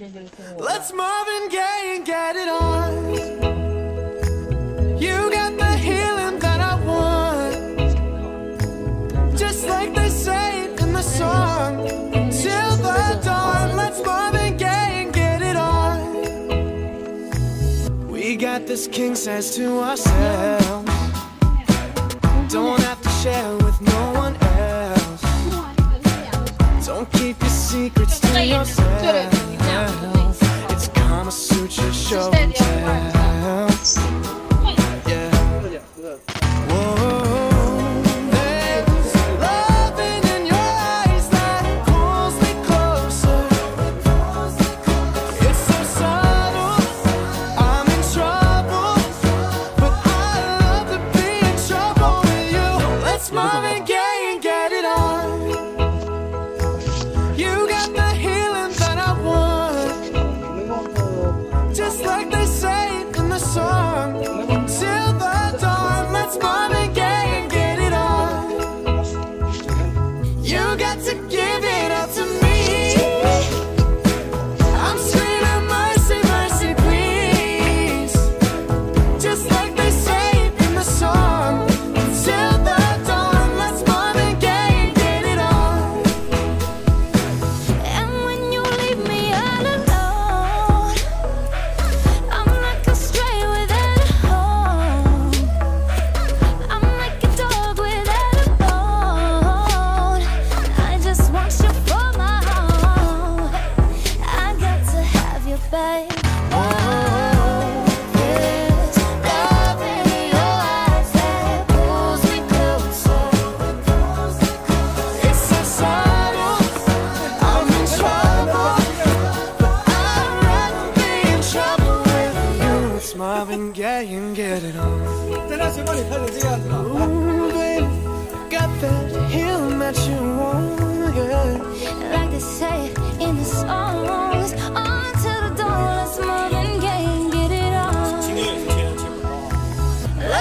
Let's Marvin Gaye and get it on. You got the healing that I want. Just like they say it in the song. Till the dawn, let's Marvin Gaye and get it on. We got this king size to ourselves. Don't have to share with no one else. Don't keep your secrets to yourself.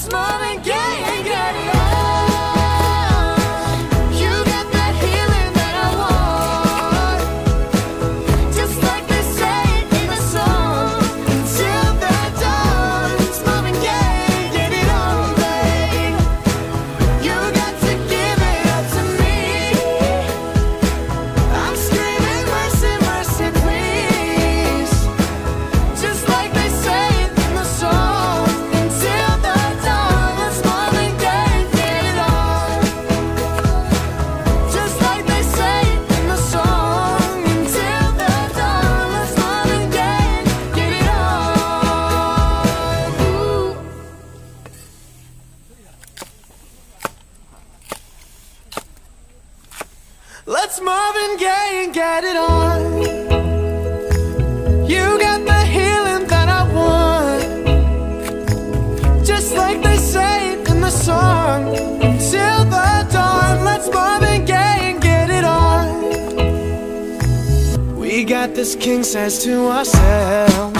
this morning, yeah. Like they say in the song. Till the dawn, let's Marvin Gaye and get it on. We got this king size to ourselves.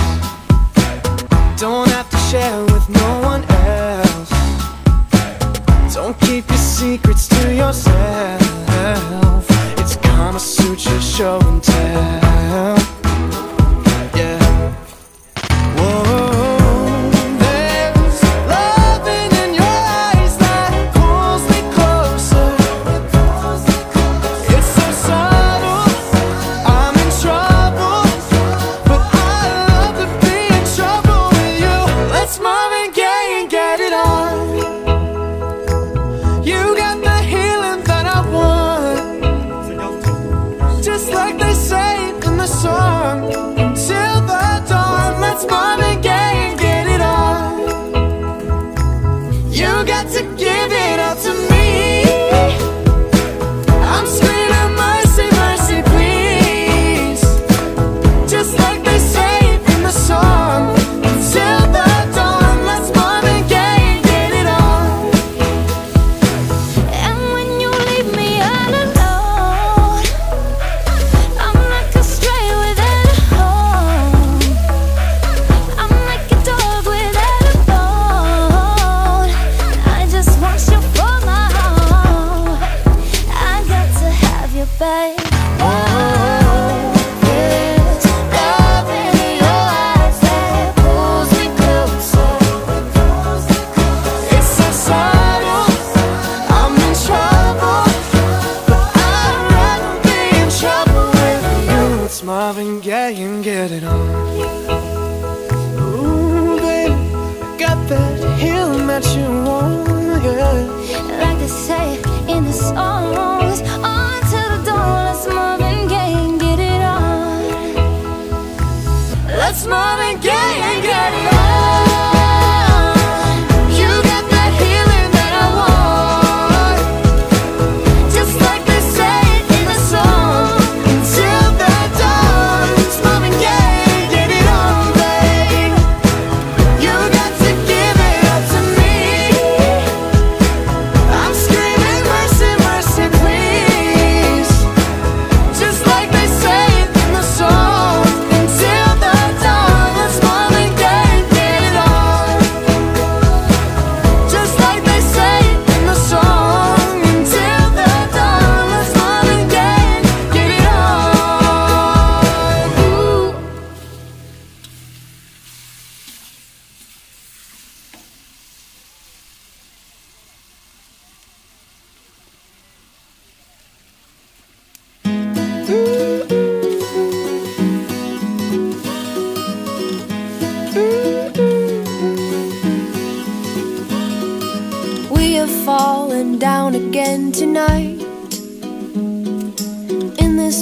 Don't have to share with no one else. Don't keep your secrets to yourself. It's Kama Sutra show and tell. Marvin Gaye and get it on. Ooh, baby, I got that healing that you want, yeah. Like they say in the songs, on to the dawn. Let's Marvin Gaye and get it on. Let's Marvin Gaye and get it on.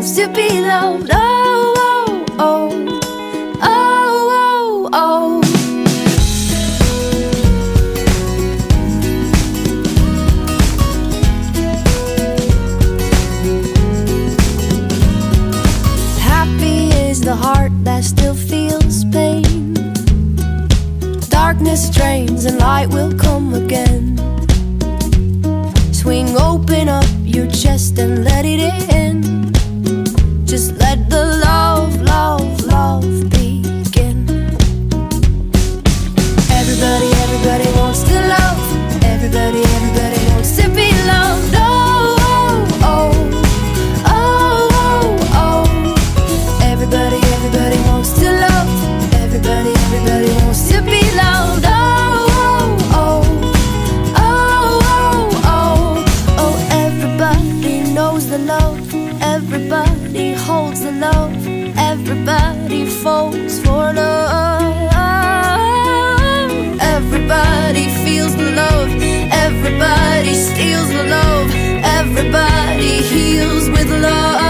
To be loved. Oh, Falls for love. Everybody feels the love. Everybody steals the love. Everybody heals with love.